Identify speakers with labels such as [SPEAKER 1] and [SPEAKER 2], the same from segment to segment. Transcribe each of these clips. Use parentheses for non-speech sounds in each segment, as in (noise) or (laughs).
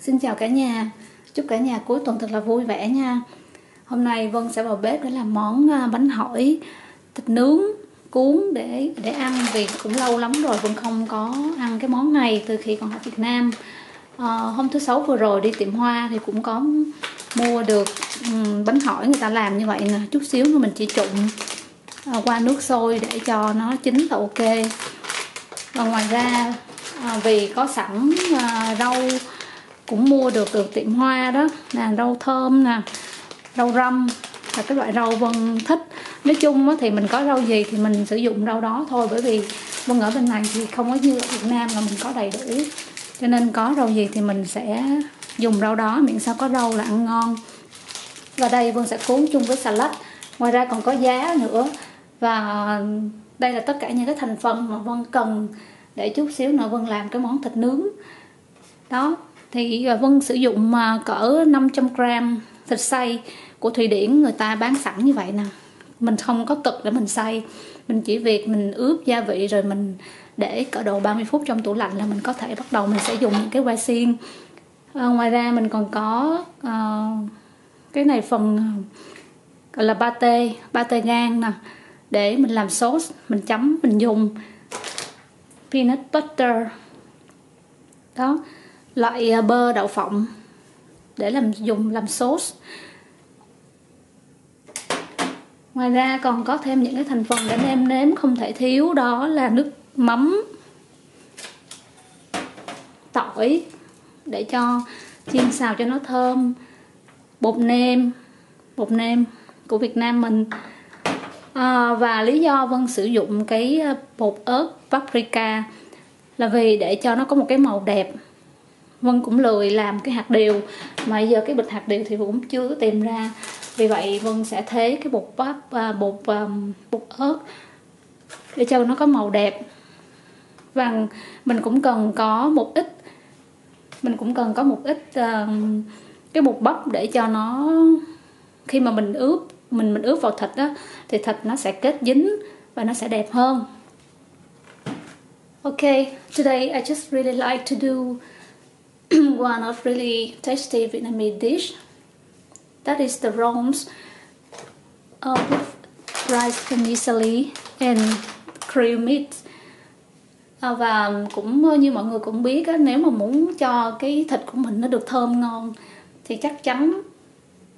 [SPEAKER 1] Xin chào cả nhà, chúc cả nhà cuối tuần thật là vui vẻ nha. Hôm nay Vân sẽ vào bếp để làm món à, bánh hỏi thịt nướng cuốn để để ăn vì cũng lâu lắm rồi Vân không có ăn cái món này từ khi còn ở Việt Nam. À, hôm thứ sáu vừa rồi đi tiệm hoa thì cũng có mua được um, bánh hỏi người ta làm như vậy nè, chút xíu nữa mình chỉ trụng uh, qua nước sôi để cho nó chín là ok. Và ngoài ra à, vì có sẵn à, rau cũng mua được từ tiệm hoa đó, nè, rau thơm nè, rau răm là cái loại rau vân thích. Nói chung thì mình có rau gì thì mình sử dụng rau đó thôi, bởi vì vân ở bên này thì không có như ở việt nam là mình có đầy đủ. Cho nên có rau gì thì mình sẽ dùng rau đó, miễn sao có rau là ăn ngon. Và đây vân sẽ cuốn chung với salad. Ngoài ra còn có giá nữa. Và đây là tất cả những cái thành phần mà vân cần để chút xíu nữa vân làm cái món thịt nướng. Đó thì Vân sử dụng à, cỡ 500 gram thịt xay của Thụy Điển người ta bán sẵn như vậy nè. Mình không có cực để mình xay. Mình chỉ việc mình ướp gia vị rồi mình để cỡ độ 30 phút trong tủ lạnh là mình có thể bắt đầu mình sẽ dùng những cái que xiên. À, ngoài ra mình còn có uh, cái này phần gọi là pate pate gan nè để mình làm sốt mình chấm mình dùng peanut butter. Đó loại à, bơ đậu phộng để làm dùng làm sốt ngoài ra còn có thêm những cái thành phần để nêm nếm không thể thiếu đó là nước mắm tỏi để cho chiên xào cho nó thơm bột nêm bột nêm của Việt Nam mình. À, và lý do Vân sử dụng cái bột ớt paprika là vì để cho nó có một cái màu đẹp. Vân cũng lười làm cái hạt điều mà giờ cái bịch hạt điều thì cũng chưa tìm ra. Vì vậy Vân sẽ thế cái bột bắp à, bột à, bột ớt để cho nó có màu đẹp. Và mình cũng cần có một ít mình cũng cần có một ít uh, cái bột bắp để cho nó khi mà mình ướp mình mình ướp vào thịt đó thì thịt nó sẽ kết dính và nó sẽ đẹp hơn. Okay, today I just really like to do (clears throat) one of really tasty Vietnamese dish. That is the rolls uh, with rice vermicelli and cream meat. À, và cũng như mọi người cũng biết á, nếu mà muốn cho cái thịt của mình nó được thơm ngon thì chắc chắn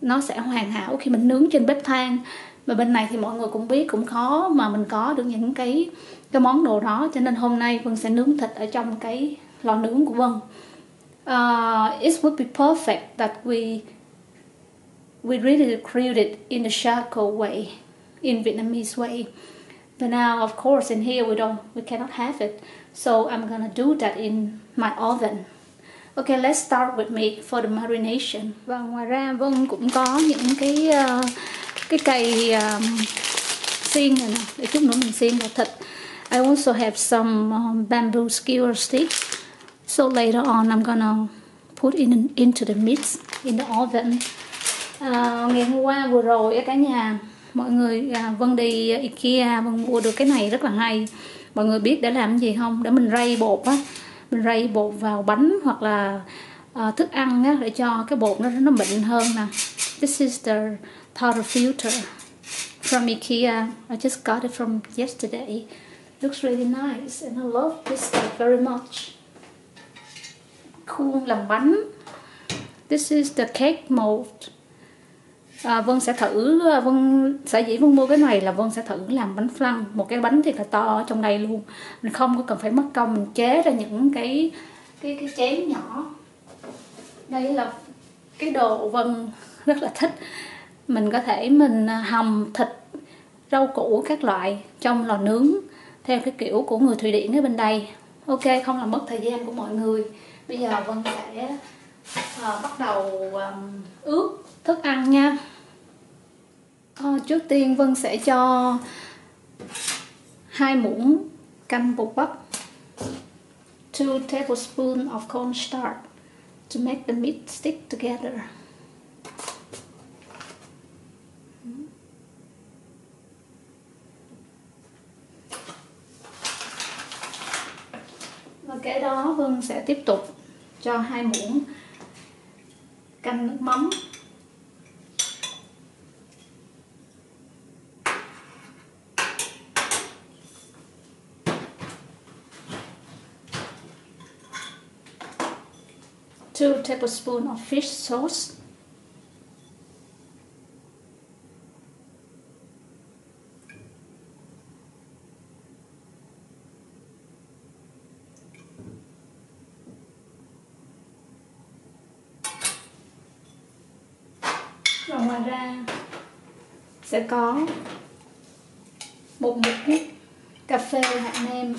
[SPEAKER 1] nó sẽ hoàn hảo khi mình nướng trên bếp than Mà bên này thì mọi người cũng biết cũng khó mà mình có được những cái cái món đồ đó cho nên hôm nay Vân sẽ nướng thịt ở trong cái lò nướng của Vân uh, it would be perfect that we we really grilled it in the charcoal way, in Vietnamese way. But now, of course, in here we don't, we cannot have it. So I'm gonna do that in my oven. Okay, let's start with meat for the marination. Và ngoài ra Vân cũng có những cái uh, cái cây um, xiên này nè để chút nữa mình xiên vào thịt. I also have some um, bamboo skewer sticks So later on I'm gonna put in into the meat in the oven. À, ngày hôm qua vừa rồi cả nhà mọi người à, Vân đi Ikea Vân mua được cái này rất là hay. Mọi người biết để làm gì không? Để mình rây bột á, mình rây bột vào bánh hoặc là à, thức ăn á để cho cái bột nó nó mịn hơn nè. This is the powder filter from Ikea. I just got it from yesterday. Looks really nice and I love this stuff very much khuôn làm bánh. This is the cake mold. À, Vân sẽ thử à, Vân sẽ dĩ Vân mua cái này là Vân sẽ thử làm bánh flan một cái bánh thiệt là to ở trong đây luôn. Mình không có cần phải mất công mình chế ra những cái cái cái chén nhỏ. Đây là cái đồ Vân rất là thích. Mình có thể mình à, hầm thịt rau củ các loại trong lò nướng theo cái kiểu của người Thụy Điển ở bên đây. Ok không làm mất thời gian của mọi người bây giờ vân sẽ uh, bắt đầu um, ướp thức ăn nha. Uh, trước tiên vân sẽ cho hai muỗng canh bột bắp 2 tablespoons of cornstarch to make the meat stick together. Và kế đó Vân sẽ tiếp tục cho hai muỗng canh nước mắm. Two tablespoons of fish sauce và ngoài ra sẽ có một muỗng cà phê hạt nêm.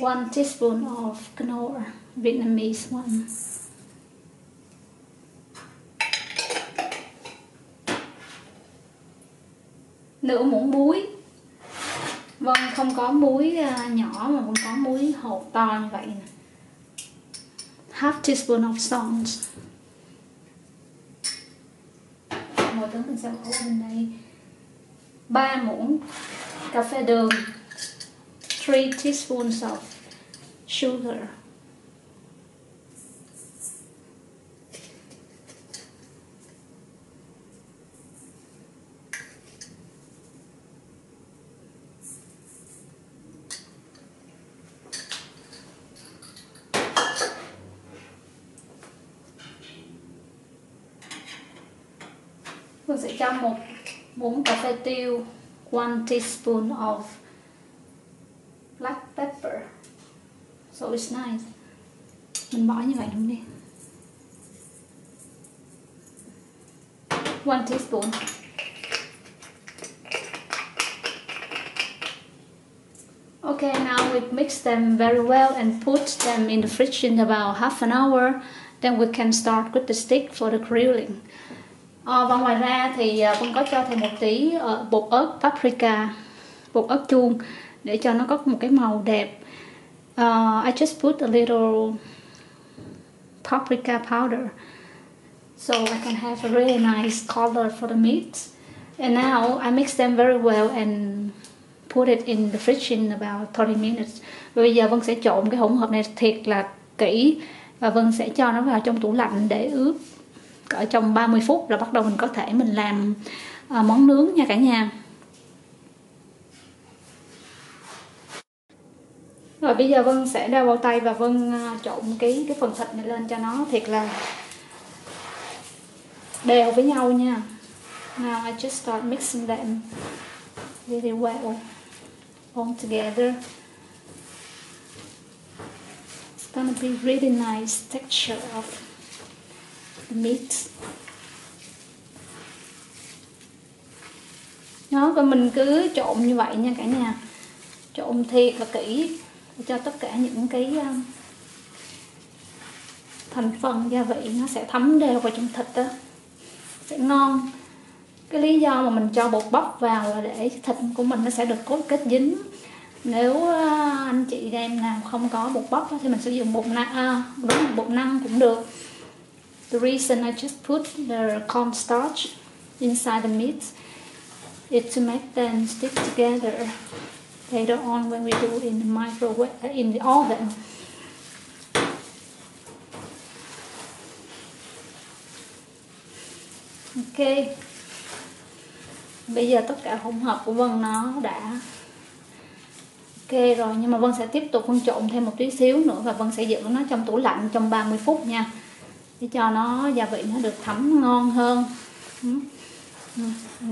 [SPEAKER 1] One teaspoon of Knorr Vietnamese one. Nửa muỗng muối. Vâng không có muối à, nhỏ mà cũng có muối hột to như vậy half teaspoon of salt mỗi tướng mình sẽ bỏ bên đây. Ba muỗng cà phê đường. 3 teaspoons of sugar. Cà phê one teaspoon of black pepper so it's nice mình bỏ như vậy đúng đi one teaspoon Okay, now we mix them very well and put them in the fridge in about half an hour. Then we can start with the stick for the grilling. À, và ngoài ra thì ờ, con Vân có cho thêm một tí ờ, bột ớt paprika, bột ớt chuông để cho nó có một cái màu đẹp. Uh, I just put a little paprika powder so I can have a really nice color for the meat. And now I mix them very well and put it in the fridge in about 30 minutes. Và bây giờ Vân sẽ trộn cái hỗn hợp này thiệt là kỹ và Vân sẽ cho nó vào trong tủ lạnh để ướp ở trong 30 phút là bắt đầu mình có thể mình làm à, món nướng nha cả nhà. Rồi bây giờ Vân sẽ đeo bao tay và Vân à, trộn cái cái phần thịt này lên cho nó thiệt là đều với nhau nha. Now I just start mixing them really well all together. It's gonna be really nice texture of meat. Đó và mình cứ trộn như vậy nha cả nhà. Trộn thiệt là kỹ để cho tất cả những cái ờ, thành phần gia vị nó sẽ thấm đều vào trong thịt đó sẽ ngon. Cái lý do mà mình cho bột bắp vào là để thịt của mình nó sẽ được cốt kết dính. Nếu ờ, anh chị em nào không có bột bắp thì mình sử dụng bột năng à, đúng bột năng cũng được. The reason I just put the cornstarch inside the meat is to make them stick together later on when we do in the microwave uh, in the oven. Ok. Bây giờ tất cả hỗn hợp của Vân nó đã ok rồi, nhưng mà Vân sẽ tiếp tục Vân trộn thêm một tí xíu nữa và Vân sẽ giữ nó trong tủ lạnh trong 30 phút nha để cho nó gia vị nó được thấm ngon hơn. Ừ. Ừ,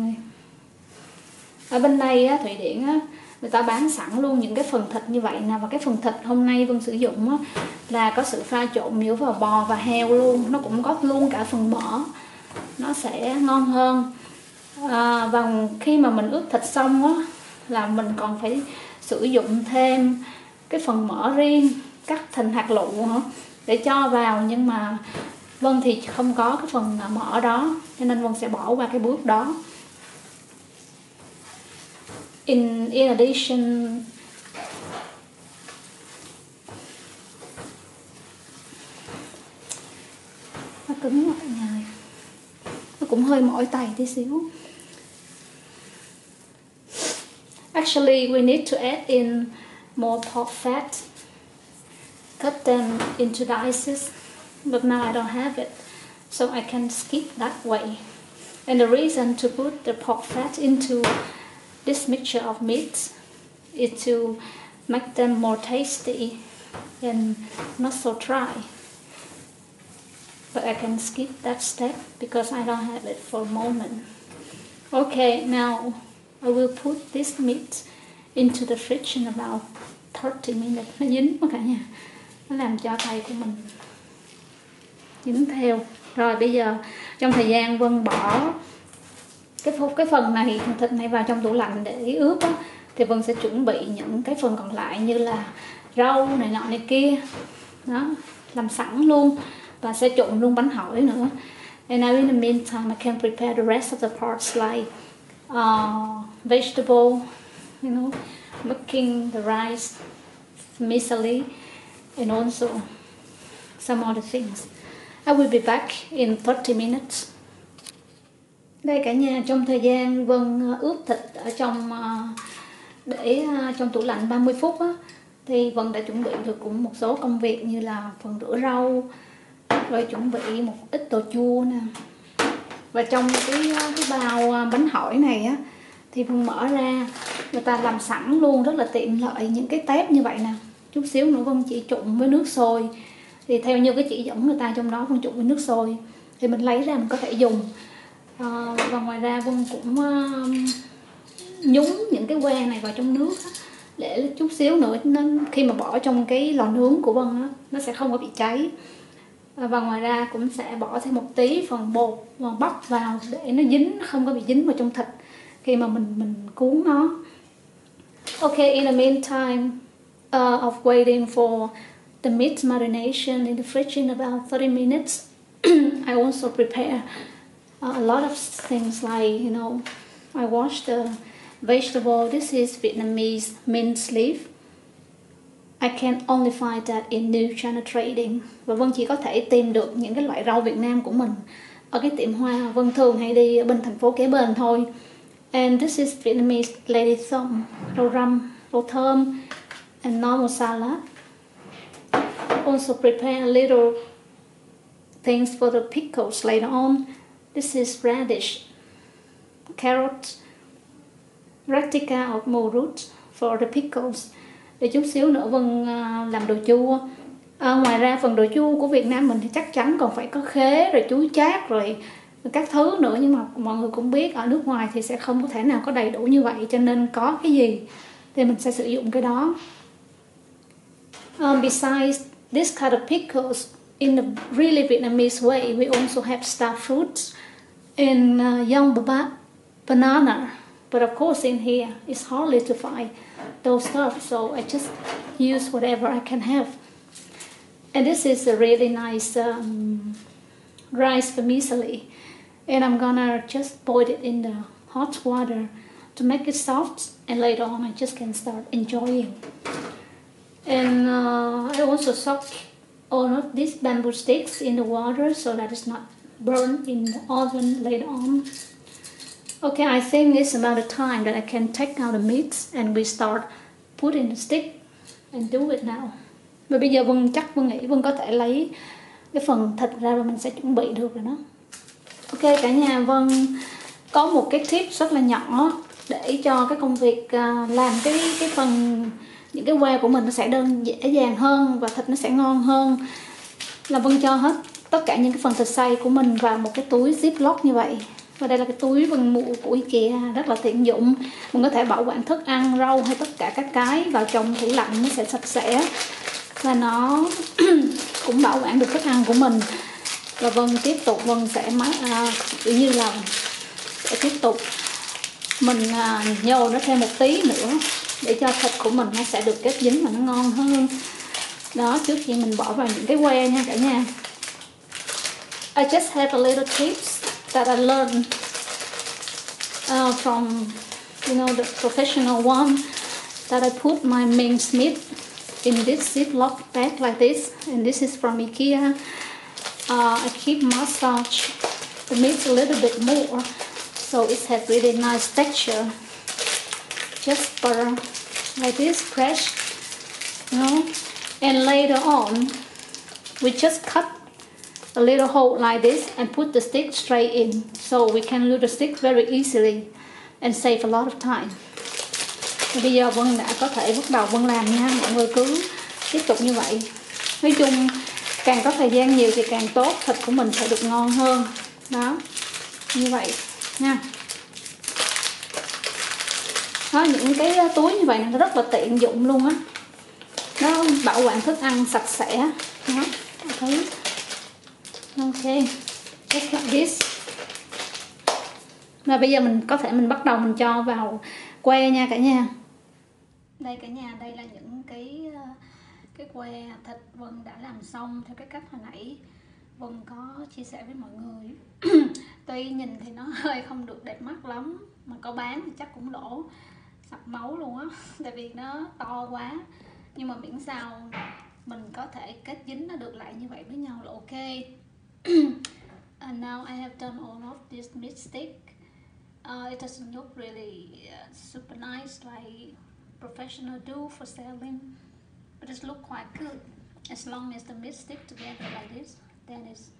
[SPEAKER 1] Ở bên đây á, Thụy Điển á, người ta bán sẵn luôn những cái phần thịt như vậy nè. Và cái phần thịt hôm nay Vân sử dụng á, là có sự pha trộn giữa vào bò và heo luôn. Nó cũng có luôn cả phần mỡ. Nó sẽ ngon hơn. À, và khi mà mình ướp thịt xong á là mình còn phải sử dụng thêm cái phần mỡ riêng cắt thành hạt lựu để cho vào. Nhưng mà Vân thì không có cái phần mỡ đó cho nên Vân sẽ bỏ qua cái bước đó. In in addition nó cứng mọi người nó cũng hơi mỏi tay tí xíu. Actually we need to add in more pork fat cut them into dices, but now I don't have it, so I can skip that way. And the reason to put the pork fat into this mixture of meats is to make them more tasty and not so dry. But I can skip that step because I don't have it for a moment. Okay, now I will put this meat into the fridge in about 30 minutes. Nó dính quá cả nhà. Nó làm cho tay của mình dính theo. Rồi bây giờ trong thời gian Vân bỏ cái cái phần này thịt này vào trong tủ lạnh để ướp á, thì Vân sẽ chuẩn bị những cái phần còn lại như là rau này nọ này kia. Đó làm sẵn luôn và sẽ trộn luôn bánh hỏi nữa. And now in the meantime I can prepare the rest of the parts like uh, vegetable you know making the rice miscellany and also some other things. I will be back in 30 minutes. Đây cả nhà, trong thời gian Vân ướp thịt ở trong ờ, để ờ, trong tủ lạnh 30 phút á, thì Vân đã chuẩn bị được cũng một số công việc như là phần rửa rau, rồi chuẩn bị một ít đồ chua nè. Và trong cái cái bao bánh hỏi này á, thì Vân mở ra, người ta làm sẵn luôn, rất là tiện lợi những cái tép như vậy nè. Chút xíu nữa Vân chỉ trụng với nước sôi thì theo như cái chỉ dẫn người ta trong đó Vân trụng với nước sôi thì mình lấy ra mình có thể dùng. À, và ngoài ra Vân cũng uh, nhúng những cái que này vào trong nước để chút xíu nữa nó khi mà bỏ trong cái lò nướng của Vân đó, nó sẽ không có bị cháy. Ờ, và ngoài ra cũng sẽ bỏ thêm một tí phần bột và bắp vào để nó dính không có bị dính vào trong thịt khi mà mình mình cuốn nó. Okay in the meantime uh, of waiting for the meat marination in the fridge in about 30 minutes (clears throat) I also prepare a lot of things like you know I wash the vegetable. This is Vietnamese mint leaf. I can only find that in New China Trading. Và Vân chỉ có thể tìm được những cái loại rau Việt Nam của mình ở cái tiệm hoa Vân thường hay đi ở bên thành phố kế bên thôi. And this is Vietnamese lady thumb, rau răm, rau thơm, and normal salad. Also prepare a little things for the pickles later on. This is radish, carrot, Ratica of root for the pickles. Để chút xíu nữa Vân à, làm đồ chua. À, ngoài ra phần đồ chua của Việt Nam mình thì chắc chắn còn phải có khế rồi chuối chát rồi các thứ nữa nhưng mà mọi người cũng biết ở nước ngoài thì sẽ không có thể nào có đầy đủ như vậy cho nên có cái gì thì mình sẽ sử dụng cái đó. Um, besides this kind of pickles in the really Vietnamese way we also have star fruits and uh, young banana But of course, in here, it's hardly to find those stuff, so I just use whatever I can have. And this is a really nice um, rice vermicelli, and I'm gonna just boil it in the hot water to make it soft, and later on I just can start enjoying. And uh, I also soak all of these bamboo sticks in the water so that it's not burned in the oven later on. Okay, I think it's about the time that I can take out the meat and we start putting the stick and do it now. Và bây giờ Vân chắc Vân nghĩ Vân có thể lấy cái phần thịt ra và mình sẽ chuẩn bị được rồi đó. Ok cả nhà Vân có một cái tip rất là nhỏ để cho cái công việc à, làm cái cái phần những cái que của mình nó sẽ đơn dễ dàng hơn và thịt nó sẽ ngon hơn. Là Vân cho hết tất cả những cái phần thịt xay của mình vào một cái túi ziploc như vậy. Và đây là cái túi vân mụ của IKEA rất là tiện dụng. Mình có thể bảo quản thức ăn rau hay tất cả các cái vào trong tủ lạnh nó sẽ sạch sẽ. Và nó (clears throat) cũng bảo quản được thức ăn của mình. Và vân tiếp tục vân sẽ máy à, như là sẽ tiếp tục mình à, nhồi nó thêm một tí nữa để cho thịt của mình nó sẽ được kết dính và nó ngon hơn. Đó trước khi mình bỏ vào những cái que nha cả nhà. I just have a little tips that I learned uh, from you know the professional one that I put my minced meat in this ziploc bag like this and this is from Ikea. Uh, I keep massage the meat a little bit more so it has really nice texture just butter like this, fresh, you know, and later on, we just cut a little hole like this and put the stick straight in. So we can do the stick very easily and save a lot of time. Bây giờ Vân đã có thể bắt đầu Vân làm nha, mọi người cứ tiếp tục như vậy. Nói chung, càng có thời gian nhiều thì càng tốt, thịt của mình sẽ được ngon hơn. Đó, như vậy nha đó, những cái túi như vậy nó rất là tiện dụng luôn á. Nó bảo quản thức ăn sạch sẽ. Đó thấy. Ok just like this. Và bây giờ mình có thể mình bắt đầu mình cho vào que nha cả nhà. Đây cả nhà, đây là những cái ờ, cái que thịt Vân đã làm xong theo cái cách hồi nãy. Vân có chia sẻ với mọi người. (clears throat) Tuy nhìn thì nó (laughs) hơi không được đẹp mắt lắm, mà có bán thì chắc cũng lỗ sặc máu luôn á. (laughs) Tại vì nó to quá. Nhưng mà miễn sao mình có thể kết dính nó được lại như vậy với nhau là ok. (clears throat) And now I have done all of this mistake uh, it doesn't look really uh, super nice like professional do for selling. But it looks quite good. As long as the meat stick together like this then it's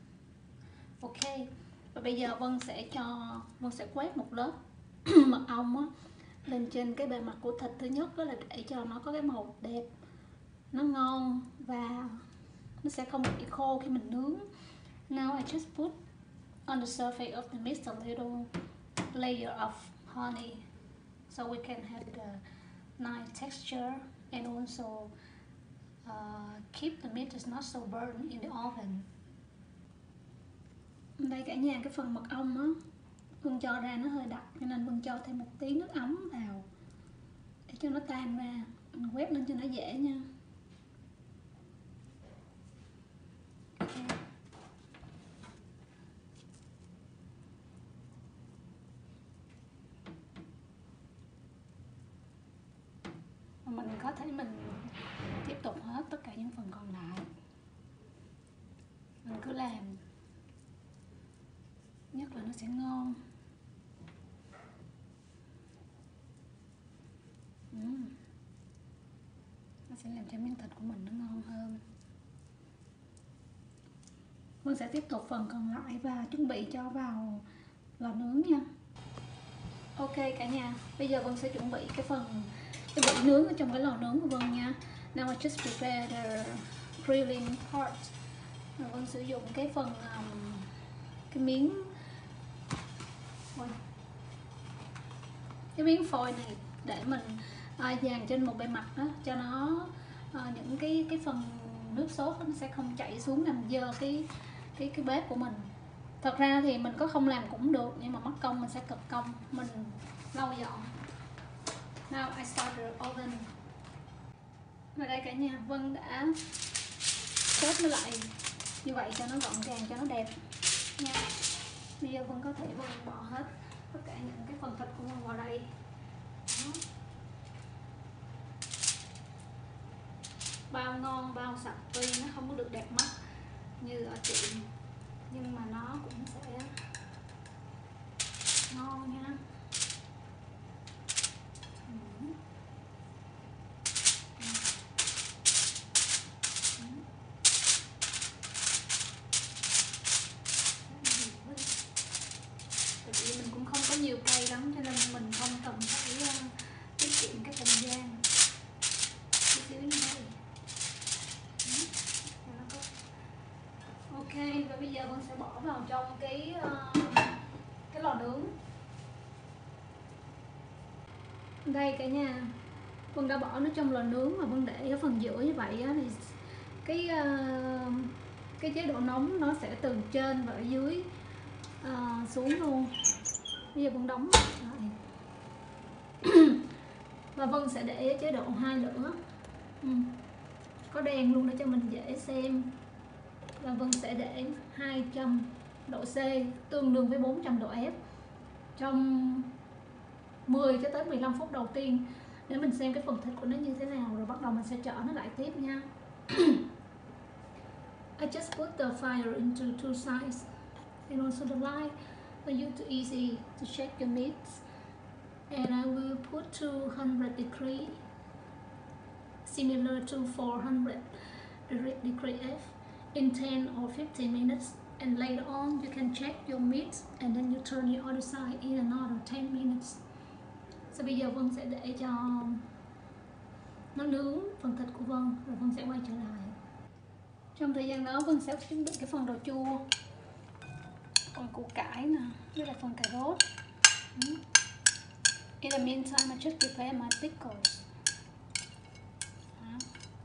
[SPEAKER 1] okay. Và bây giờ Vân sẽ cho Vân sẽ quét một lớp (clears throat) mật ong á lên trên cái bề mặt của thịt thứ nhất đó là để cho nó có cái màu đẹp nó ngon và nó sẽ không bị khô khi mình nướng. Now I just put on the surface of the meat a little layer of honey so we can have the nice texture and also uh, keep the meat is not so burnt in the oven. Đây cả nhà cái phần mật ong á. Vân cho ra nó hơi đặc cho nên Vân cho thêm một tí nước ấm vào để cho nó tan ra. Mình quét lên cho nó dễ nha mình có thể mình tiếp tục hết tất cả những phần còn lại mình cứ làm nhất là nó sẽ ngon uhm. nó sẽ làm cho miếng thịt của mình nó ngon hơn. Vân sẽ tiếp tục phần còn lại và chuẩn bị cho vào lò nướng nha. Ok cả nhà, bây giờ Vân sẽ chuẩn bị cái phần cái bị nướng ở trong cái lò nướng của Vân nha. Now I just prepare the grilling part. Vân sử dụng cái phần um, cái miếng cái miếng phôi này để mình à, dàn trên một bề mặt đó cho nó à, những cái cái phần nước sốt nó sẽ không chảy xuống làm dơ cái cái cái bếp của mình. Thật ra thì mình có không làm cũng được nhưng mà mất công mình sẽ cực công mình lau dọn. Now I start the oven. Và đây cả nhà Vân đã xếp nó lại như vậy cho nó gọn gàng cho nó đẹp. Nha. Bây giờ Vân có thể Vân bỏ hết tất cả những cái phần thịt của Vân vào đây. Đó. Bao ngon, bao sạch tuy nó không có được đẹp mắt như ở tiệm nhưng mà nó cũng sẽ ngon nha. Đây cả nhà. Vân đã bỏ nó trong lò nướng mà Vân để ở phần giữa như vậy á, thì cái uh, cái chế độ nóng nó sẽ từ trên và ở dưới uh, xuống luôn. Bây giờ Vân đóng (clears throat) và Vân sẽ để chế độ hai lửa. Ừ. có đèn luôn để cho mình dễ xem. Và Vân sẽ để 200 độ C tương đương với 400 độ F trong 10 cho tới 15 phút đầu tiên. Để mình xem cái phần thịt của nó như thế nào rồi bắt đầu mình sẽ trở nó lại tiếp nha. (coughs) I just put the fire into two sides and also the light for you to easy to check your meats. And I will put 200 degree similar to 400 decrease in 10 or 15 minutes. And later on you can check your meat and then you turn your other side in another 10 minutes sau bây giờ Vân sẽ để cho nó nướng phần thịt của Vân rồi Vân sẽ quay trở lại. Trong thời gian đó Vân sẽ chuẩn bị cái phần đồ chua phần củ cải nè với là phần cà rốt. Ừ. In the meantime, I just prepare my pickles.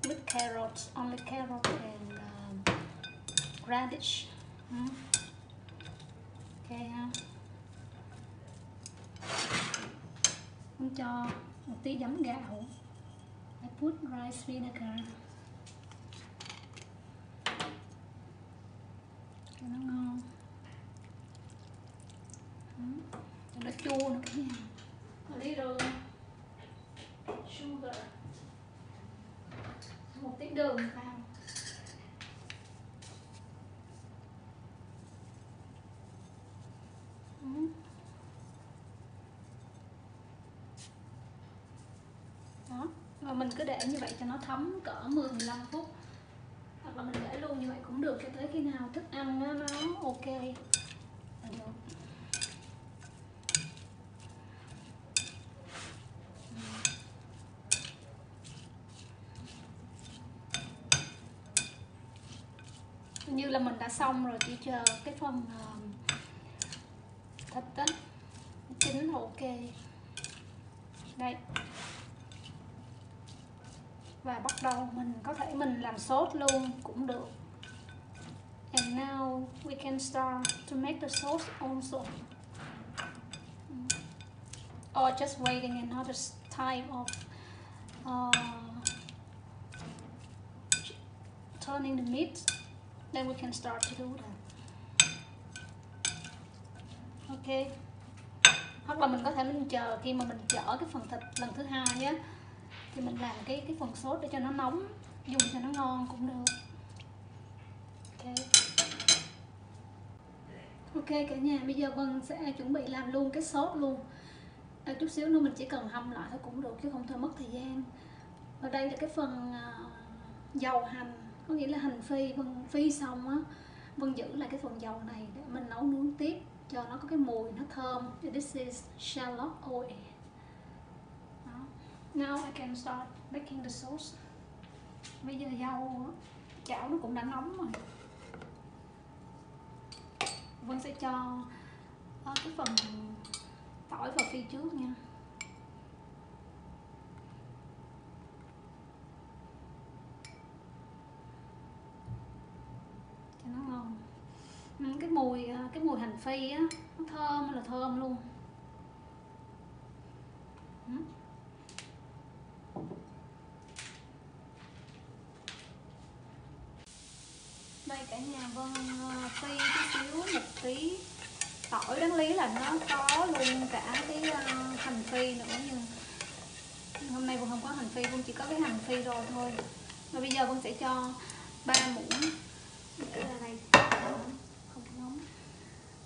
[SPEAKER 1] With carrots, only carrot and um, radish. Ừ. Okay ha. Mình cho một tí giấm gạo. I put rice vinegar. Cho nó ngon. Cho nó chua nữa cả nhà. A little sugar. Một tí đường vào. đó và mình cứ để như vậy cho nó thấm cỡ 10 15 phút. Hoặc là mình để luôn như vậy cũng được cho tới khi nào thức ăn nó, nó ok. Là được như là mình đã xong rồi chỉ chờ cái phần uh, thịt á chín ok. Đây và bắt đầu mình có thể mình làm sốt luôn cũng được. And now we can start to make the sauce also. Mm. Or just waiting another time of uh, turning the meat. Then we can start to do that. Ok. Hoặc là mình có thể mình chờ khi mà mình chở cái phần thịt lần thứ hai nhé thì mình làm cái cái phần sốt để cho nó nóng dùng cho nó ngon cũng được. Ok. Ok cả nhà bây giờ vân sẽ chuẩn bị làm luôn cái sốt luôn. À, chút xíu nữa mình chỉ cần hâm lại thôi cũng được chứ không thôi mất thời gian. Ở đây là cái phần uh, dầu hành có nghĩa là hành phi. Vân phi xong á vân giữ lại cái phần dầu này để mình nấu nướng tiếp cho nó có cái mùi nó thơm. This is shallot oil Now I can start making the sauce. Bây giờ dầu chảo nó cũng đã nóng rồi. Vân sẽ cho ờ, cái phần tỏi vào phi trước nha. Cho nó ngon. Cái mùi ờ, cái mùi hành phi á, nó thơm là thơm luôn. đây cả nhà vân phi chút xíu, một tí. Tỏi đáng lý là nó có luôn cả cái ờ, hành phi nữa, nhưng hôm nay vân không có hành phi vân chỉ có cái hành phi rồi thôi. Và bây giờ vân sẽ cho ba muỗng đây. Không nóng.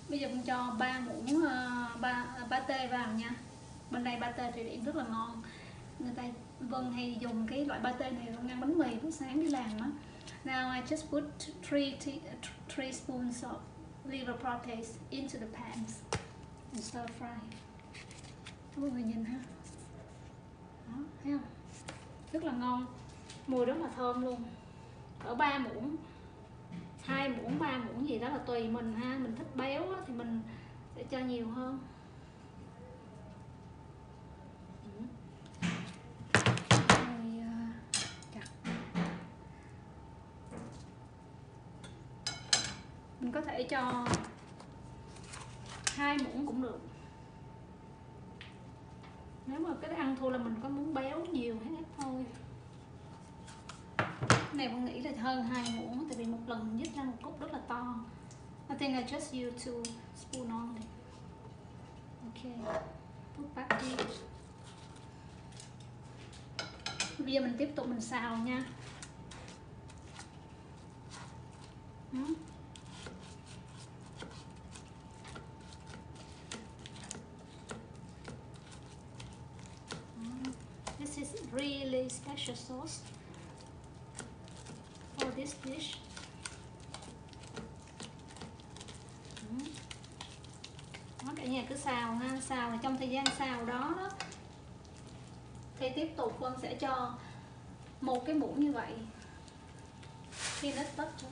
[SPEAKER 1] Bây giờ vân cho ba muỗng ờ, ba ba tê vào nha. Bên đây ba tê thì điểm rất là ngon. Người ta vân hay dùng cái loại ba tê này Vân ăn bánh mì buổi sáng đi làm á. Now I just put three, three spoons of liver protein into the pans and stir fry. Mọi người nhìn ha. Đó, thấy không? Rất là ngon. Mùi rất là thơm luôn. Ở ba muỗng, hai muỗng, ba muỗng gì đó là tùy mình ha. Mình thích béo thì mình sẽ cho nhiều hơn. Mình có thể cho hai muỗng cũng được. Nếu mà cái ăn thua là mình có muốn béo nhiều hết thôi. Thôi này con nghĩ là hơn hai muỗng, tại vì một lần mình ra một cốc rất là to. I think I just use two spoon only ok, put back here bây giờ mình tiếp tục mình xào nha. Hmm? really special sauce for this dish. Đó, cả nhà cứ xào ha, xào và trong thời gian xào đó, đó thì tiếp tục Vân sẽ cho một cái muỗng như vậy peanut butter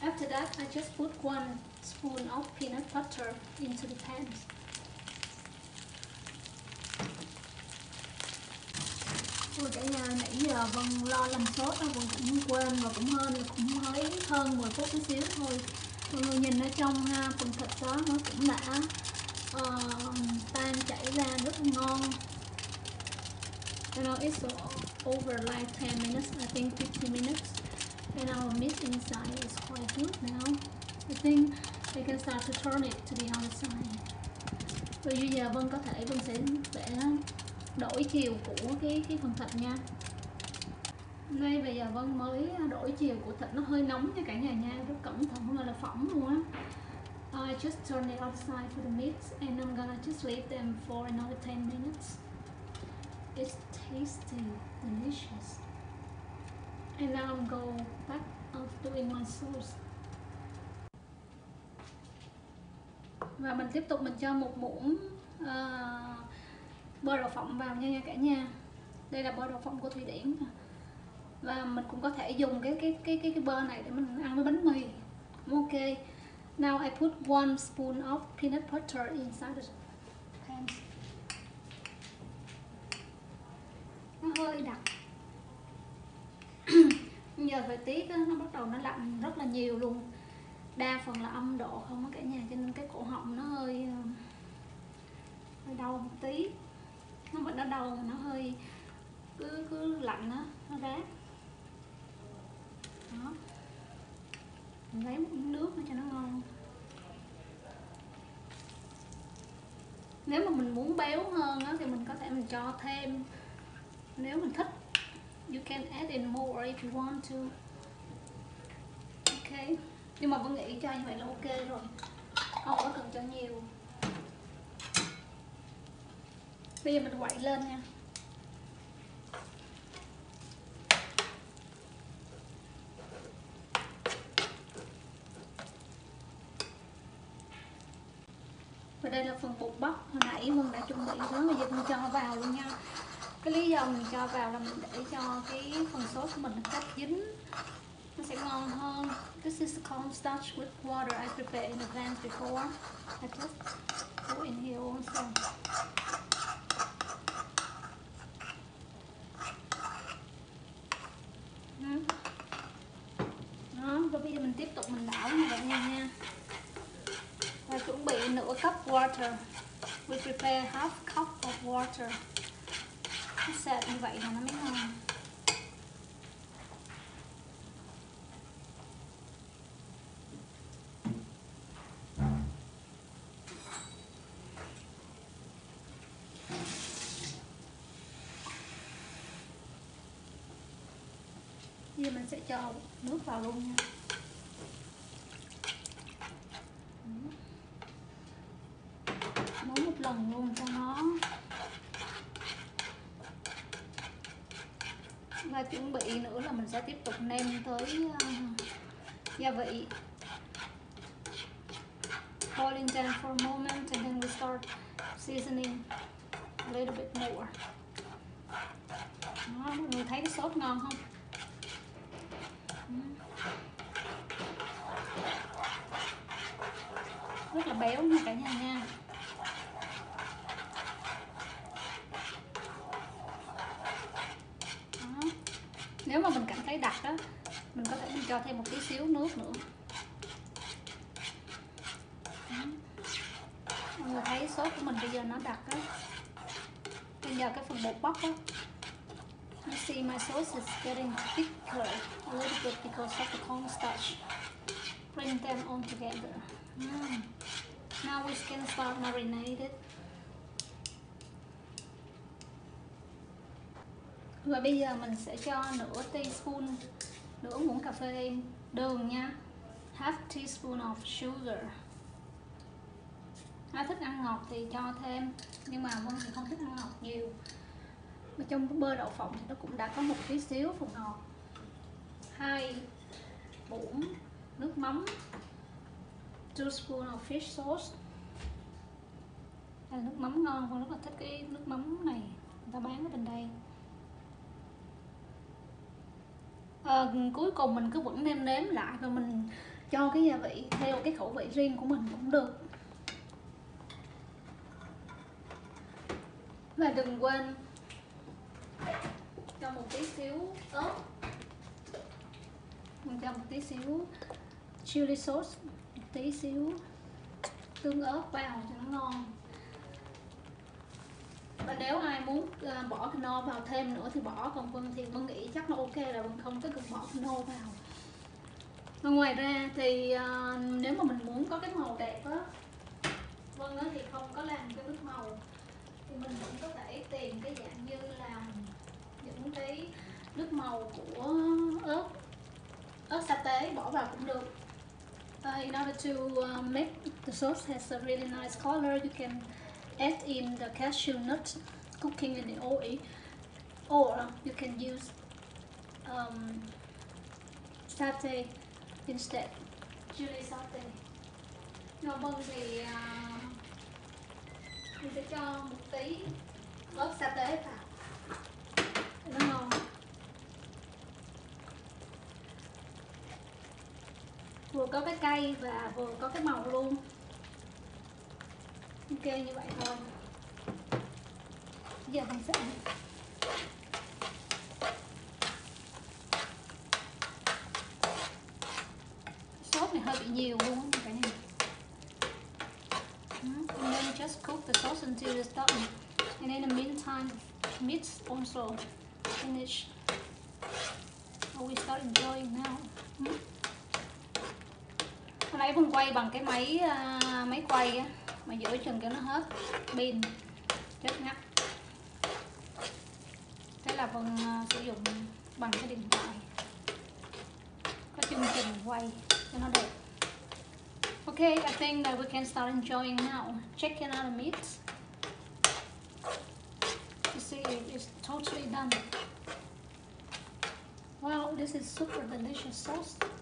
[SPEAKER 1] After that, I just put one spoon of peanut butter into the pan. Ôi cả nhà nãy giờ Vân lo làm sốt đó, Vân cũng quên và cũng hơn cũng mới hơn 10 phút tí xíu thôi. Mọi người nhìn ở trong ha, phần thịt đó nó cũng đã uh, tan chảy ra rất ngon. You know it's over like 10 minutes I think 50 minutes. And our meat inside is quite good now. I think we can start to turn it to the other side rồi bây giờ Vân có thể, Vân sẽ sẽ đổi chiều của cái cái phần thịt nha. Đây bây giờ Vân mới đổi chiều của thịt, nó hơi nóng cho cả nhà nha, rất cẩn thận không là phỏng luôn á. I just turn it outside for the meat, and I'm gonna just leave them for another 10 minutes. It's tasty, delicious. And now I'm go back of doing my sauce. Và mình tiếp tục mình cho một muỗng uh, bơ đậu phộng vào nha nha cả nhà. Đây là bơ đậu phộng của Thụy Điển. Và mình cũng có thể dùng cái cái cái cái cái bơ này để mình ăn với bánh mì. Ok. Now I put one spoon of peanut butter inside the pan. Nó hơi đặc. (clears throat) Giờ thời tiết nó bắt đầu nó lạnh rất là nhiều luôn đa phần là âm độ không có cả nhà cho nên cái cổ họng nó hơi ờ, hơi đau một tí. Nó vẫn nó đau mà nó hơi cứ cứ lạnh đó nó rát. Đó. Mình lấy một nước cho nó ngon. Nếu mà mình muốn béo hơn á, thì mình có thể mình cho thêm. Nếu mình thích you can add in more if you want to. Okay nhưng mà vẫn nghĩ cho như vậy là ok rồi. Không có cần cho nhiều. Bây giờ mình quậy lên nha. Và đây là phần bột bắp. Hồi nãy mình đã chuẩn bị đó bây giờ mình cho vào luôn nha. Cái lý do mình cho vào là mình để cho cái phần sốt của mình nó cách dính sẽ ngon hơn this is cornstarch with water. I prepared in advance before. I just put in here also. Đó và bây giờ mình tiếp tục mình đảo như vậy nha và chuẩn bị nửa cup water. We prepare half cup of water. Nó sệt như vậy là nó mới ngon. Cho nước vào luôn nha. Nấu một lần luôn cho nó. Và chuẩn bị nữa là mình sẽ tiếp tục nêm tới uh, gia vị. Boiling down for a moment and then we start seasoning a little bit more. Đó, mọi người thấy cái sốt ngon không? Rất là béo nha cả nhà nha. Đó. nếu mà mình cảm thấy đặc á, mình có thể mình cho thêm một tí xíu nước nữa. Mọi người thấy sốt của mình bây giờ nó đặc á. Bây giờ cái phần bột bắp á see my sauce is getting thicker a little bit because of the cornstarch. Bring them all together. Mm. Now we can start marinated. Và bây giờ mình sẽ cho nửa teaspoon, nửa muỗng cà phê đường nha. Half teaspoon of sugar. ai thích ăn ngọt thì cho thêm nhưng mà vân thì không thích ăn ngọt nhiều trong trong bơ đậu phộng thì nó cũng đã có một tí xíu phần ngọt hai muỗng nước mắm 2 spoon of fish sauce. Đây là nước mắm ngon con rất là thích cái nước mắm này. Người ta bán ở bên đây. À, cuối cùng mình cứ vẫn nêm nếm lại và mình cho cái gia vị theo cái khẩu vị riêng của mình cũng được. Và đừng quên cho một tí xíu ớt. Mình cho một tí xíu chili sauce một tí xíu tương ớt vào cho nó ngon. Và nếu ai muốn uh, bỏ cano vào thêm nữa thì bỏ còn vân thì vân nghĩ chắc là ok là vân không có cần bỏ cano vào. Và ngoài ra thì uh, nếu mà mình muốn có cái màu đẹp á vân thì không có làm cái nước màu. Thì mình cũng có thể tìm cái dạng như là những cái nước màu của ớt ớt sa tế bỏ vào cũng được. Uh, in order to uh, make the sauce has a really nice color you can add in the cashew nut cooking in the oil. Or you can use um, satay instead. Chili satay. Nhưng bông thì uh, mình sẽ cho một tí ớt sa tế vào nó ngon vừa có cái cây và vừa có cái màu luôn. Ok như vậy thôi. Giờ mình sẽ sốt này hơi bị nhiều luôn cả nhà hmm, and then just cook the sauce until it's done. And in the meantime meat also finish. Oh, we start enjoying now? Hmm? Hồi nãy Vân quay bằng cái máy uh, máy quay á mà giữ chừng cho nó hết pin chết ngắt thế là Vân uh, sử dụng bằng cái điện thoại có chương trình quay cho nó đẹp Okay, I think that we can start enjoying now. Checking out the meat. You see, it's totally done. Wow, this is super delicious sauce.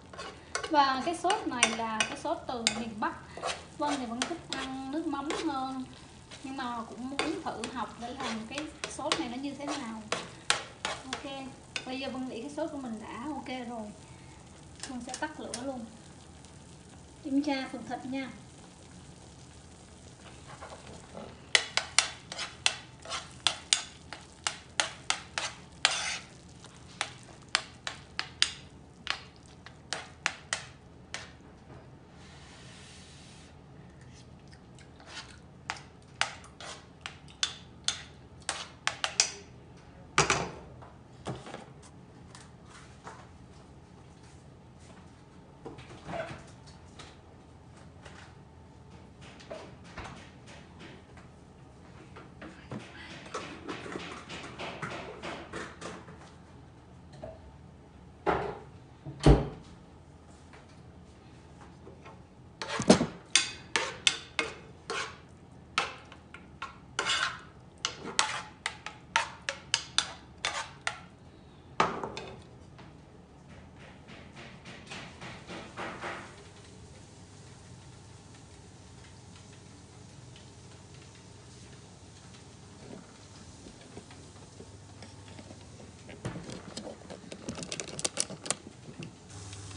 [SPEAKER 1] Và cái sốt này là cái sốt từ miền Bắc. Vân thì vẫn thích ăn nước mắm hơn. Nhưng mà cũng muốn thử học để làm cái sốt này nó như thế nào. Ok, bây giờ Vân nghĩ cái sốt của mình đã ok rồi. Vân sẽ tắt lửa luôn kiểm tra phần thịt nha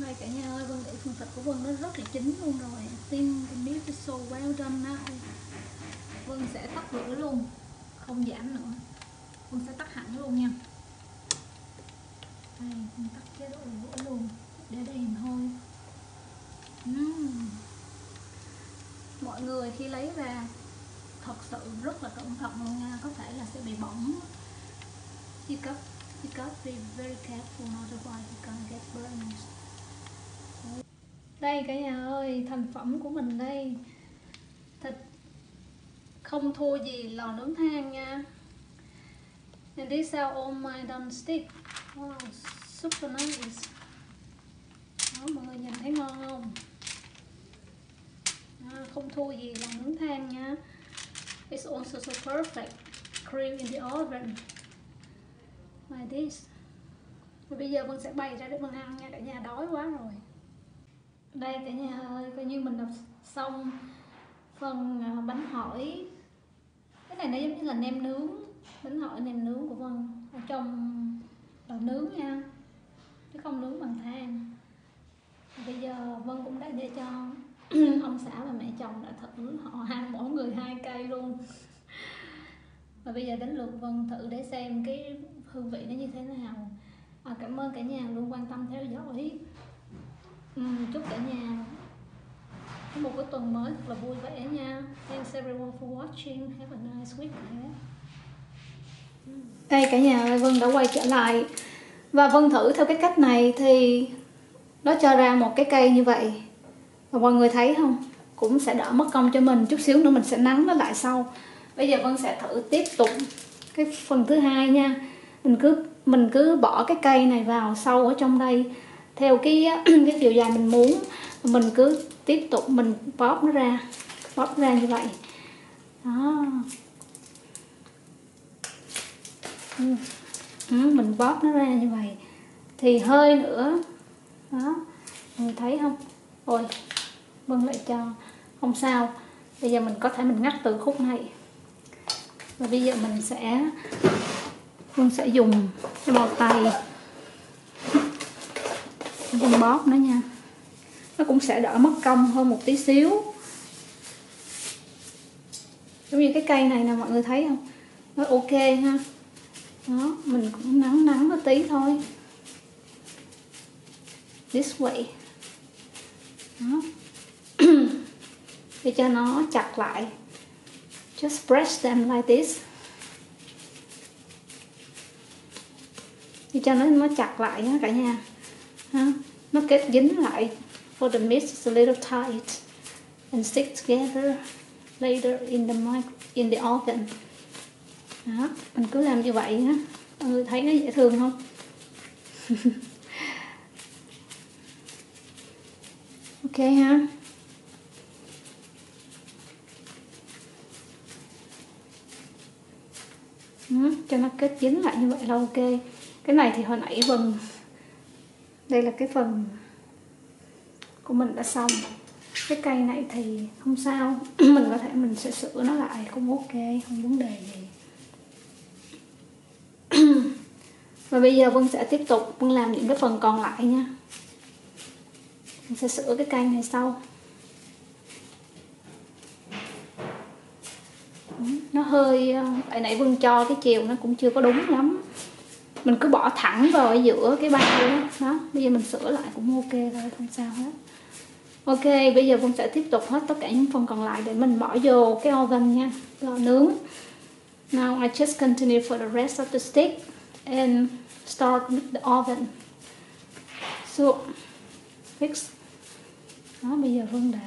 [SPEAKER 1] đây cả nhà ơi. Vân nghĩ phần thịt của Vân nó rất là chín luôn rồi. Tim think is so well done đó Vân sẽ tắt lửa luôn, không giảm nữa. Vân sẽ tắt hẳn luôn nha. Đây, Vân tắt chế độ lửa luôn. Để đèn thôi. Uhm. mọi người khi lấy ra, thật sự rất là cẩn thận luôn nha. Có thể là sẽ bị bỏng. You got you got to be very careful otherwise you can get burned đây cả nhà ơi thành phẩm của mình đây. Thịt không thua gì lò nướng than nha. And this how all my done stick. Wow super nice. Đó mọi người nhìn thấy ngon không? À, không thua gì lò nướng than nha. It's also so perfect. Cream in the oven. Like this. Và bây giờ Vân sẽ bày ra để Vân ăn nha cả nhà đói quá rồi đây cả nhà ơi coi như mình đọc xong phần à, bánh hỏi. Cái này nó giống như là nem nướng bánh hỏi nem nướng của Vân ở trong là nướng nha chứ không nướng bằng than. Bây giờ Vân cũng đã để cho (clears throat) ông xã và mẹ chồng đã thử họ ăn mỗi người hai cây luôn. Và bây giờ đến lượt Vân thử để xem cái hương vị nó như thế nào. À, cảm ơn cả nhà luôn quan tâm theo dõi. Ừ, chúc cả nhà có một cái tuần mới thật là vui vẻ nha. Thanks everyone for watching. Have a nice week. Ừ. Ahead đây cả nhà ơi Vân đã quay trở lại. Và Vân thử theo cái cách này thì nó cho ra một cái cây như vậy. Và mọi người thấy không? Cũng sẽ đỡ mất công cho mình. Chút xíu nữa mình sẽ nắng nó lại sau. Bây giờ Vân sẽ thử tiếp tục cái phần thứ hai nha. Mình cứ mình cứ bỏ cái cây này vào sâu ở trong đây theo cái (clears throat) cái chiều dài mình muốn mình cứ tiếp tục mình bóp nó ra bóp ra như vậy. Đó. Ừ. Ừ, mình bóp nó ra như vậy. Thì hơi nữa. Đó mình thấy không? Ôi vâng lại cho. Không sao. Bây giờ mình có thể mình ngắt từ khúc này. Và bây giờ mình sẽ mình sẽ dùng cái bao tay. Vân bóp nó nha. Nó cũng sẽ đỡ mất công hơn một tí xíu. Giống như cái cây này nè, mọi người thấy không? Nó ok ha. Đó, mình cũng nắng nắng nó tí thôi. This way. Đó. (coughs) Để cho nó chặt lại. Just press them like this. Để cho nó nó chặt lại nha cả nhà ha? Nó kết dính lại for the mist is a little tight and stick together later in the mic in the oven. Đó mình cứ làm như vậy á. Mọi người thấy nó dễ thương không? (laughs) Ok ha. Đó, cho nó kết dính lại như vậy là ok. Cái này thì hồi nãy vần đây là cái phần của mình đã xong. Cái cây này thì không sao. (clears throat) Mình có thể mình sẽ sửa nó lại cũng ok, không vấn đề gì. (clears throat) Và bây giờ Vân sẽ tiếp tục, Vân làm những cái phần còn lại nha. Mình sẽ sửa cái cây này sau. Nó hơi ờ, tại nãy Vân cho cái chiều nó cũng chưa có đúng lắm mình cứ bỏ thẳng vào ở giữa cái bao đó. đó, bây giờ mình sửa lại cũng ok thôi, không sao hết. Ok, bây giờ Vân sẽ tiếp tục hết tất cả những phần còn lại để mình bỏ vô cái oven nha. Lò nướng. Now I just continue for the rest of the stick and start with the oven. So, fix. Đó, bây giờ Vân đã